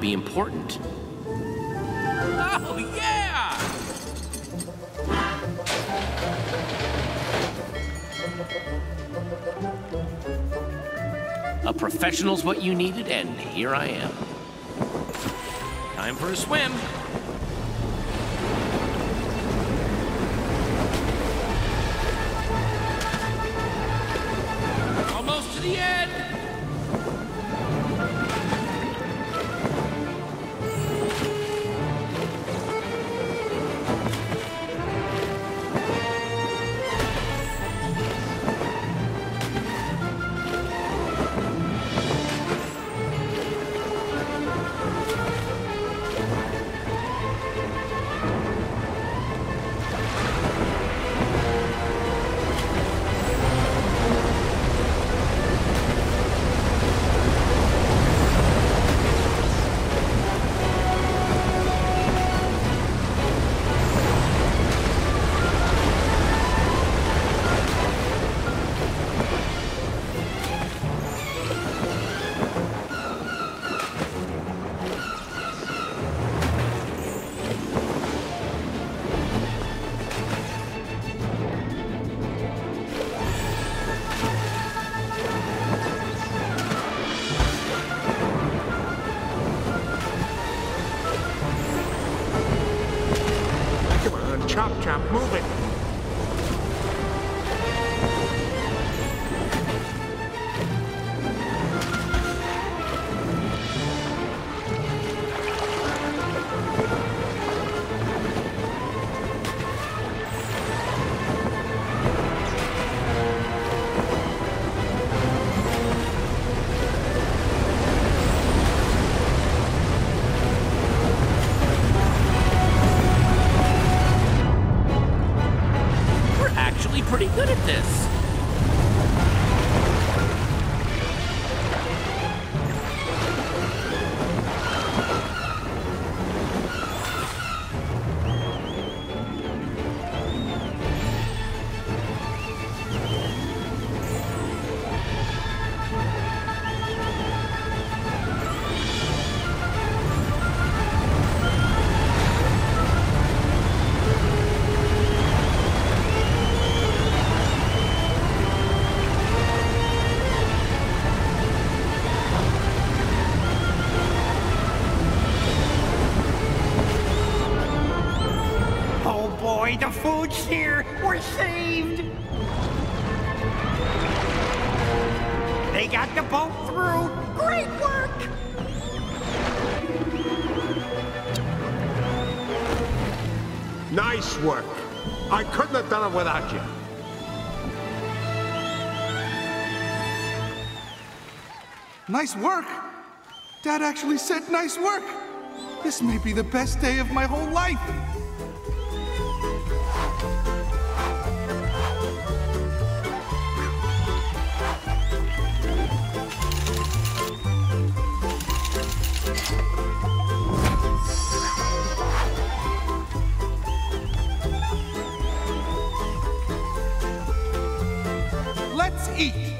be important. Oh, yeah! A professional's what you needed, and here I am. Time for a swim. Pretty good at this. The food's here! We're saved! They got the boat through! Great work! Nice work. I couldn't have done it without you. Nice work. Dad actually said nice work. This may be the best day of my whole life. eat.